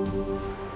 Música